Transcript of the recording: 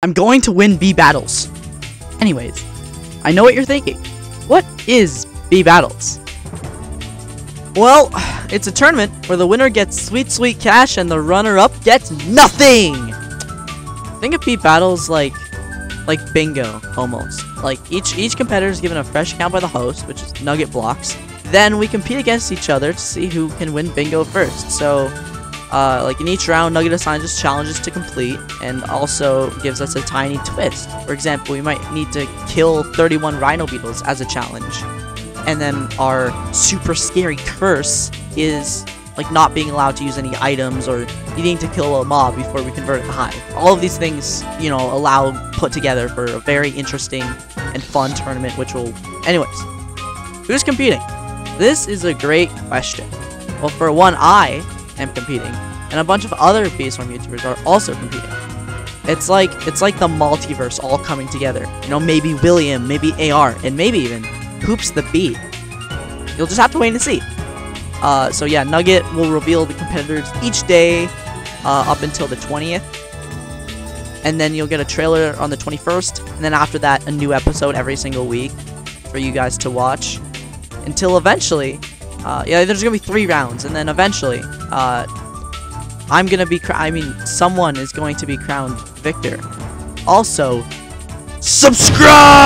I'm going to win Bee battles. Anyways, I know what you're thinking. What is Bee battles? Well, it's a tournament where the winner gets sweet, sweet cash and the runner-up gets nothing. Think of Bee battles like, like bingo, almost. Like each each competitor is given a fresh count by the host, which is NuggetBlox. Then we compete against each other to see who can win bingo first. So, uh, like in each round, Nugget assigns us challenges to complete, and also gives us a tiny twist. For example, we might need to kill 31 Rhino Beetles as a challenge and then our super scary curse is like not being allowed to use any items or needing to kill a mob before we convert it to hive. All of these things, you know, allow put together for a very interesting and fun tournament which will anyways. Who's competing? This is a great question. Well, for one, I am competing, and a bunch of other Bee Swarm YouTubers are also competing. It's like it's like the multiverse all coming together. You know, maybe William, maybe AR, and maybe even Hoops the Bee. You'll just have to wait and see. Uh, so yeah, Nugget will reveal the competitors each day uh, up until the 20th. And then you'll get a trailer on the 21st. And then after that, a new episode every single week for you guys to watch. Until eventually, uh, yeah, there's to be three rounds. And then eventually, uh, I'm to be, I mean, someone is going to be crowned victor. Also, subscribe!